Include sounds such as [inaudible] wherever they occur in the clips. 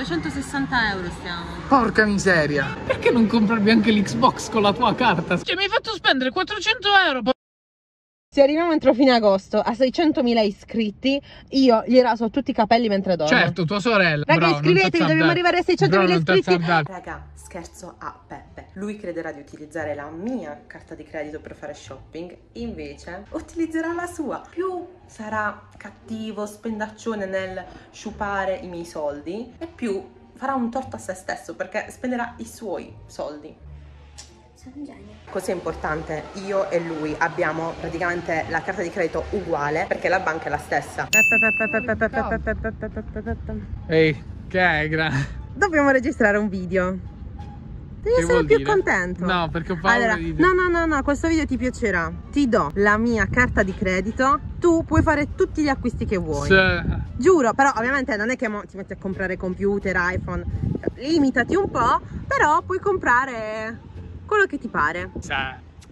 260 euro stiamo. Porca miseria. Perché non comprarmi anche l'Xbox con la tua carta? Cioè, mi hai fatto spendere 400 euro. Se arriviamo entro fine agosto a 600.000 iscritti, io gli raso tutti i capelli mentre dormo. Certo, tua sorella. Raga, Bro, non iscrivetevi, dobbiamo arrivare a 600.000 Bro, non iscritti. Raga, scherzo a Peppe. Lui crederà di utilizzare la mia carta di credito per fare shopping, invece utilizzerà la sua. Più sarà cattivo, spendaccione nel sciupare i miei soldi, e più farà un torto a se stesso perché spenderà i suoi soldi. Sono un genio. Così è importante, io e lui abbiamo praticamente la carta di credito uguale perché la banca è la stessa. Ehi, che è gra... Dobbiamo registrare un video. Devi Che essere più dire? contento. No, perché ho paura Allora, di... no, no, no, no, questo video ti piacerà. Ti do la mia carta di credito. Tu puoi fare tutti gli acquisti che vuoi. Se- Giuro, però ovviamente non è che mo ti metti a comprare computer, iPhone. Limitati un po', però puoi comprare quello che ti pare. se-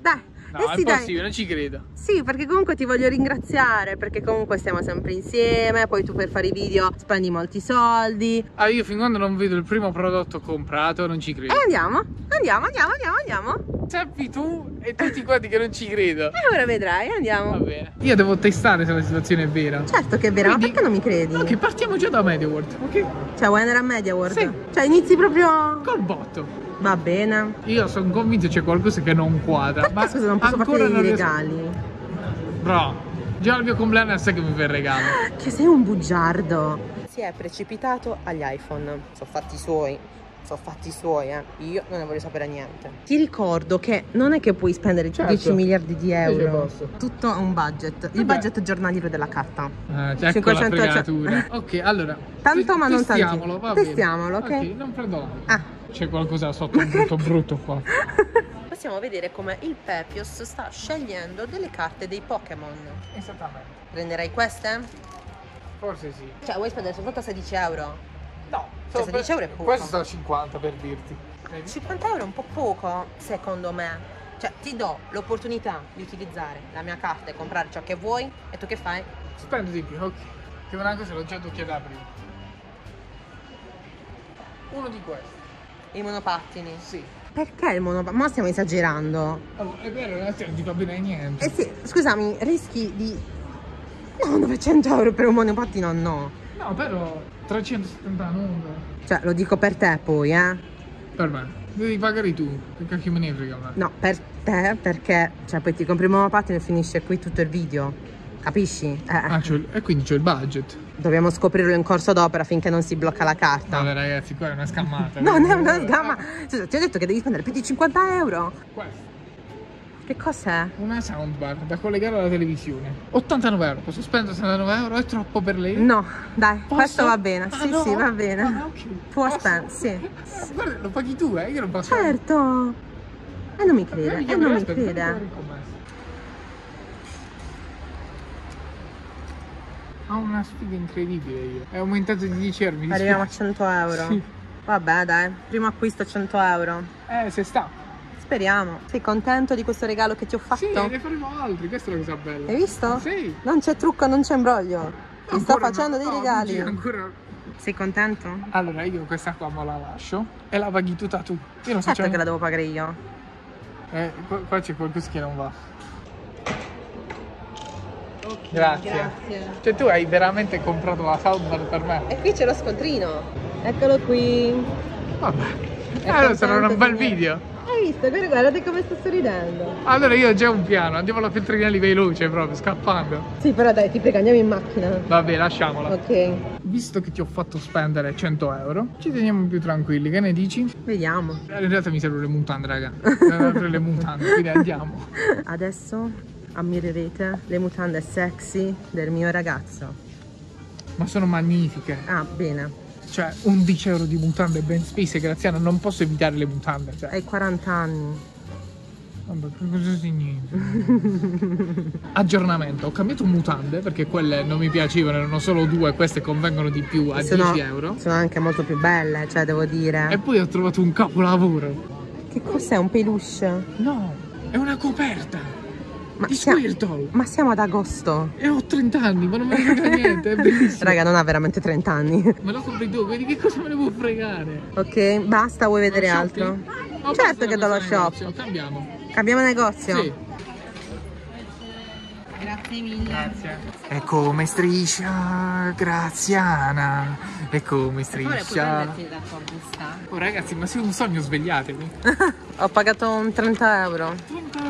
Dai. No, eh è sì, dai. possibile, non ci credo. Sì, perché comunque ti voglio ringraziare, perché comunque stiamo sempre insieme, poi tu per fare i video spendi molti soldi. Ah, io fin quando non vedo il primo prodotto comprato non ci credo. E andiamo, andiamo, andiamo, andiamo, andiamo. Sappi tu e tutti quanti che non ci credo. E ora vedrai, andiamo. Va bene. Io devo testare se la situazione è vera. Certo che è vero, ma Quindi- perché non mi credi? Ok, partiamo già da MediaWorld, ok? Cioè, vuoi andare a Media World? Sì. Cioè, inizi proprio... Col botto. Va bene. Io sono convinto c'è qualcosa che non quadra. Perché ma scusa non posso farti non dei riesco- regali? Bro, già al mio compleanno sai che mi fai il regalo. Che sei un bugiardo. Si è precipitato agli iPhone. Sono fatti suoi. Sono fatti suoi, eh. Io non ne voglio sapere niente. Ti ricordo che non è che puoi spendere Certo. 10 miliardi di euro. Tutto ha un budget. Il Vabbè. budget giornaliero della carta. Ah, ecco 500 la fregatura. [laughs] ok, allora. Tanto, ma non tanto. Testiamolo, va Testiamolo, bene. ok? non prendo. Ah. C'è qualcosa sotto [laughs] brutto brutto qua. [laughs] Possiamo vedere come il Pepios sta scegliendo delle carte dei Pokémon. Esattamente. Prenderai queste? Forse sì. Cioè, vuoi spendere soltanto 16 euro? Cioè, 16 euro è poco. Questo a 50 per dirti. Vedi? 50 euro è un po' poco, secondo me. Cioè, ti do l'opportunità di utilizzare la mia carta e comprare ciò che vuoi e tu che fai? Spendo di più, ok. Che una cosa l'ho già tocchiata prima. Uno di questi. I monopattini. Sì. Perché il monopattino? Ma stiamo esagerando. Allora, è vero, ragazzi, non ti fa bene niente. Eh sì, scusami, rischi di... No, 900 euro per un monopattino no. No, però 379 Cioè, lo dico per te poi, eh. per me. Devi pagare tu. Che cacchio me ne frega me. No, per te perché... Cioè, poi ti compri il monopattino e finisce qui tutto il video. Capisci? Eh, Ah, e quindi c'ho il budget. dobbiamo scoprirlo in corso d'opera finché non si blocca la carta. Vabbè ragazzi, qua è una scammata. Non è una sgamma. Scusa, ti ho detto che devi spendere più di 50 euro. Questo, Che cos'è? una soundbar da collegare alla televisione. 89 euro. Posso spendere 79 euro? È troppo per lei? No, dai, Posso? questo va bene. Ah, sì, no? sì, va bene. Ah, ok. Può spendere, sì. Guarda, lo paghi tu, eh? Io non posso. Certo. E non mi Eh, crede, e non mi crede. Ho una sfiga incredibile io. È aumentato di 10 euro. Arriviamo a dispiace. 100 euro. [laughs] Sì. Vabbè, dai, primo acquisto 100 euro. Eh, se sta. Speriamo. Sei contento di questo regalo che ti ho fatto? Sì, ne faremo altri. Questa è la cosa bella. Hai visto? Sì. Non c'è trucco, non c'è imbroglio. Ti sto facendo no, dei no, regali. ancora... Sei contento? Allora, io questa qua me la lascio e la paghi tutta tu. Io non Certo faccio... che la devo pagare io. Eh, qua, qua c'è qualcosa che non va. Grazie. Grazie. Cioè, tu hai veramente comprato la soundbar per me? E qui c'è lo scontrino. Eccolo qui. Vabbè. È Allora sarà un bel video. Hai visto? Guarda, guardate come sto sorridendo. Allora io ho già un piano, andiamo alla Feltrinelli veloce proprio, scappando. Sì, però dai, ti prego, andiamo in macchina. Vabbè, lasciamola. Ok, Visto che ti ho fatto spendere 100 euro, ci teniamo più tranquilli, che ne dici? vediamo. In realtà mi servono le mutande, raga. [laughs] Le mutande, quindi andiamo. Adesso ammirerete le mutande sexy del mio ragazzo. Ma sono magnifiche. Ah, bene. Cioè, 11 euro di mutande ben spese, Graziano, non posso evitare le mutande. Cioè, Hai 40 anni. vabbè, che cosa significa? [laughs] Aggiornamento, ho cambiato mutande perché quelle non mi piacevano, erano solo due, queste convengono di più a Sono- 10 euro. Sono anche molto più belle, cioè devo dire. E poi ho trovato un capolavoro. Che cos'è? Un peluche? No, è una coperta. Ma di sia- Squirtle. Ma siamo ad agosto. E ho 30 anni, ma non me ne frega [laughs] niente, è bellissimo. Raga, non ha veramente 30 anni. Me lo compri tu, quindi che cosa me ne può fregare? Ok, basta, vuoi vedere altro? shopping? O Certo basta che da dallo shop. negozio? Cambiamo. Cambiamo negozio? Sì. Grazie mille. Grazie. E come striscia, Graziana. E come striscia. Oh ragazzi, ma se un sogno svegliatevi. [laughs] Ho pagato un 30 euro. 30 euro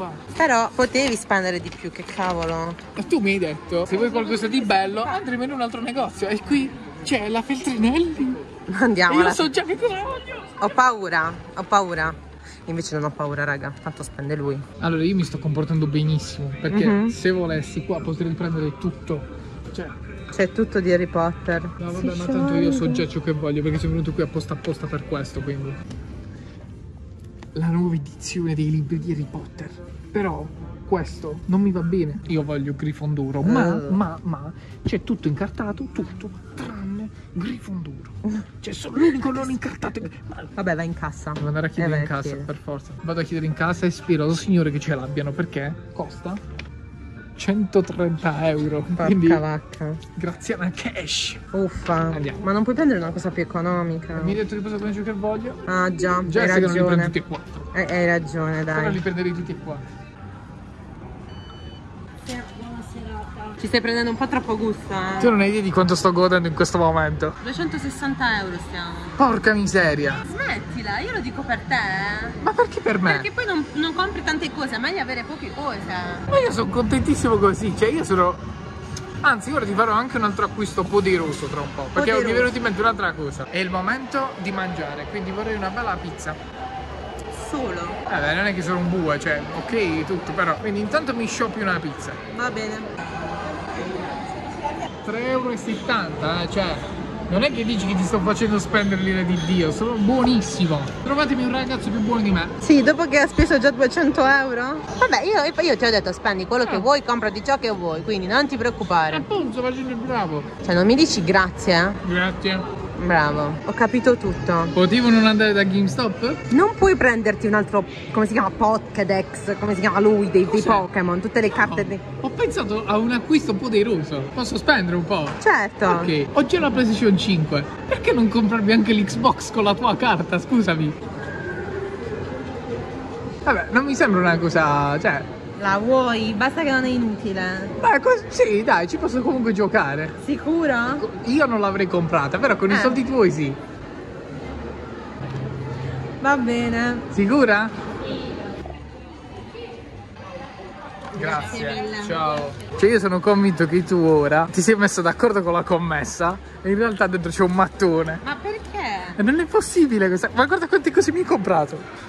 di roba. Però potevi spendere di più, che cavolo. E tu mi hai detto, se vuoi qualcosa di bello, andremo in un altro negozio. E qui c'è la Feltrinelli. Andiamo. io so già che cosa voglio. Ho paura, ho paura. Invece non ho paura, raga. Tanto spende lui. Allora, io mi sto comportando benissimo. Perché Mhm. se volessi qua potrei prendere tutto. Cioè, C'è tutto di Harry Potter. no, Si vabbè, ma tanto io so già ciò che voglio. Perché sono venuto qui apposta apposta per questo, quindi. La nuova edizione dei libri di Harry Potter. Però questo non mi va bene. Io voglio Grifondoro, ma, Eh. ma, ma c'è tutto incartato, tutto, tranne Grifondoro. C'è solo l'unico non incartato. Ma Vabbè, va in cassa. Devo andare a chiedere Eh, in beh, casa, chiedi. per forza. Vado a chiedere in casa e spero al signore che ce l'abbiano perché costa 130 euro. Quindi Porca vacca. Graziana cash. Uffa. Andiamo. Ma non puoi prendere una cosa più economica? Mi hai detto che posso prendere ciò che voglio? Ah già, Già hai che non li prendo ragione. tutti e quattro. Eh, hai ragione, Però li dai. prenderei tutti e quattro. Buona serata. Ci stai prendendo un po' troppo gusto, Tu eh? non hai idea di quanto sto godendo in questo momento. 260 euro stiamo. Porca miseria. Smettila, io lo dico per te, eh. Ma perché per me? Perché poi non, non compri tante cose, è meglio avere poche cose. Ma io sono contentissimo così. Cioè, io sono. Anzi, ora ti farò anche un altro acquisto poderoso tra un po'. Perché mi è Poderoso. venuto in mente un'altra cosa. È il momento di mangiare. Quindi vorrei una bella pizza. Solo. Vabbè, non è che sono un bue, cioè, ok, tutto, però. Quindi intanto mi shoppi una pizza. Va bene. 3,70 euro, eh, cioè. Non è che dici che ti sto facendo spendere l'ira di Dio, sono buonissimo. Trovatemi un ragazzo più buono di me. Sì, dopo che ha speso già 200 euro. Vabbè, io, io ti ho detto spendi quello che Ah. vuoi, comprati ciò che vuoi, quindi non ti preoccupare. Appunto, sto facendo il bravo. Cioè, non mi dici grazie, eh? Grazie. Bravo, ho capito tutto. Potevo non andare da GameStop? Non puoi prenderti un altro, come si chiama, Pokédex, come si chiama lui, dei, dei? Pokémon, tutte le carte di... Ho pensato a un acquisto poderoso. Posso spendere un po'? Certo. Ok, ho già la PlayStation 5. Perché non comprarmi anche l'Xbox con la tua carta? Scusami. Vabbè, non mi sembra una cosa. Cioè. La vuoi? Basta che non è inutile. Beh, sì, dai, ci posso comunque giocare. Sicuro? Io non l'avrei comprata, però con i Eh. soldi tuoi sì. Va bene. Sicura? Grazie Grazie. Ciao. Cioè io sono convinto che tu ora ti sei messo d'accordo con la commessa e in realtà dentro c'è un mattone. Ma perché? Non è possibile questa. Ma guarda quante cose mi hai comprato.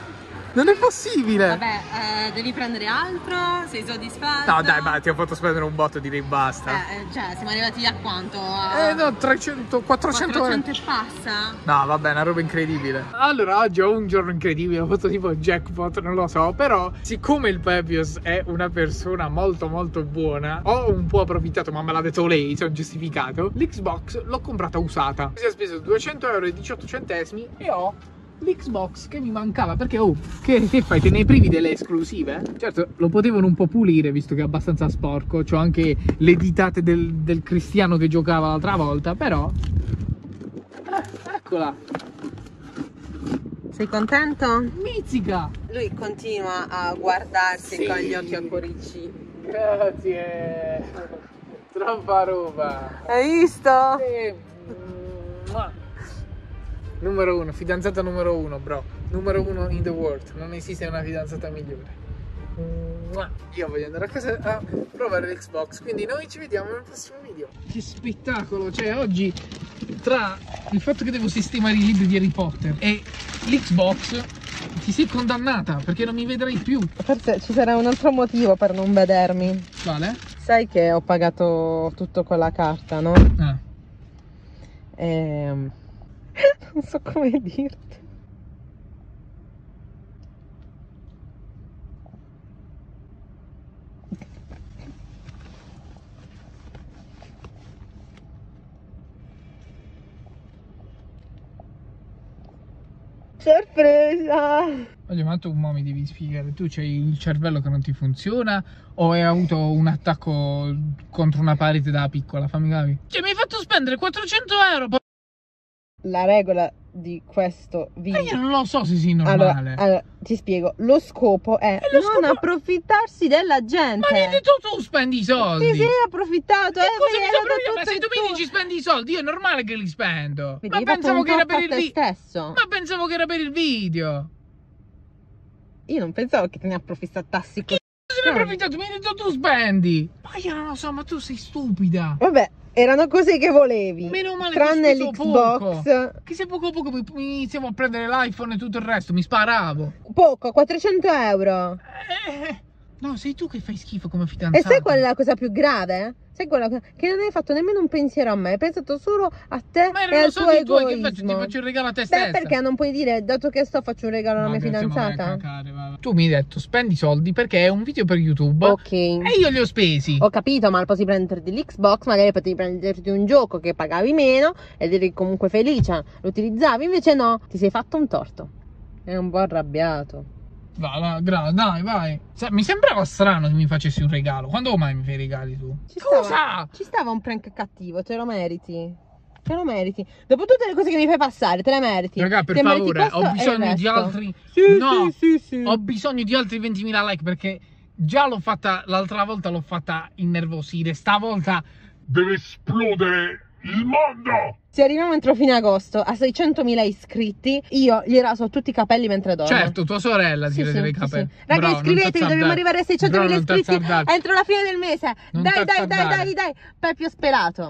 Non è possibile. Vabbè, eh, devi prendere altro? Sei soddisfatto? No, dai, ma ti ho fatto spendere un botto, direi basta. Eh, eh, cioè, siamo arrivati a quanto? A Eh, no, 300, 400 euro. 400 e passa? No, vabbè, una roba incredibile. Allora, oggi ho un giorno incredibile, ho fatto tipo jackpot, non lo so, però siccome il Pepios è una persona molto molto buona, ho un po' approfittato, ma me l'ha detto lei, sono giustificato. L'Xbox l'ho comprata usata. Si è speso 200 euro e 18 centesimi e ho l'Xbox che mi mancava perché oh che, che fai te ne privi delle esclusive certo lo potevano un po' pulire visto che è abbastanza sporco c'ho anche le ditate del, del cristiano che giocava l'altra volta però eh, eccola Sei contento? mizzica Lui continua a guardarsi Sì. con gli occhi acuorici. grazie troppa roba Hai visto? Sì. Numero uno fidanzata numero uno bro numero uno in the world non esiste una fidanzata migliore. Io voglio andare a casa a provare l'Xbox, quindi noi ci vediamo nel prossimo video. Che spettacolo! Cioè, oggi tra il fatto che devo sistemare i libri di Harry Potter e l'Xbox ti sei condannata perché non mi vedrai più. Forse ci sarà un altro motivo per non vedermi. Vale? Sai che ho pagato tutto con la carta, no? Ah. Ehm... non so come dirti. Sorpresa! Voglio, ma tu mo mi devi spiegare, tu c'hai il cervello che non ti funziona o hai avuto un attacco contro una parete da piccola? Fammi capire. Cioè, mi hai fatto spendere 400 euro. La regola di questo Ma video. io non lo so se sia Allora, normale. allora, ti spiego, lo scopo è lo non scopo- approfittarsi della gente. ma niente, tu, tu spendi i soldi. Ti sei approfittato, eh, io? Ma se tu mi dici spendi i soldi, io è normale che li spendo. Vedi, ma pensavo che era per il video. stesso. Ma pensavo che era per il video. Io non pensavo che te ne approfittassi così. Se ne hai approfittato, mi hai detto tu spendi. Ma io non lo so, ma tu sei stupida. Vabbè, erano cose che volevi. Meno male Tranne l'Xbox. poco. Che se poco a poco iniziavo a prendere l'iPhone e tutto il resto, mi sparavo. Poco, 400 euro. Eh, no, sei tu che fai schifo come E fidanzata. sai qual è la cosa più grave? Sai quella? Che non hai fatto nemmeno un pensiero a me, hai pensato solo a te Ma e al tuo tuoi che faccio, egoismo. ti faccio il regalo a te Beh, stessa. perché non puoi dire, dato che sto, faccio un regalo alla No, mia fidanzata? cacare, vabbè. Tu mi hai detto spendi soldi perché è un video per YouTube Ok. e io li ho spesi. Ho capito, ma al posto di prenderti l'Xbox, magari potevi prenderti un gioco che pagavi meno ed eri comunque felice, lo utilizzavi, invece no, ti sei fatto un torto. È un po' arrabbiato. Va, va, gra- dai, vai. Sa- mi sembrava strano che mi facessi un regalo. Quando mai mi fai i regali tu? Ci Cosa? stava, ci stava un prank cattivo, te lo meriti. Te lo meriti. Dopo tutte le cose che mi fai passare, te le meriti. Raga, per Te favore, ho bisogno di altri. Sì, no, sì, sì, sì. ho bisogno di altri 20.000 like perché già l'ho fatta l'altra volta, l'ho fatta innervosire. Stavolta deve esplodere il mondo! Se arriviamo entro fine agosto a 600.000 iscritti, io gli raso tutti i capelli mentre dormo. Certo, tua sorella Sì, si sì, deve i sì, capelli. sì. Raga, Bro, iscrivetevi, dobbiamo arrivare a 600.000 Bro, non iscritti entro la fine del mese. Non dai, dai, dai, dai, dai, Peppio sperato.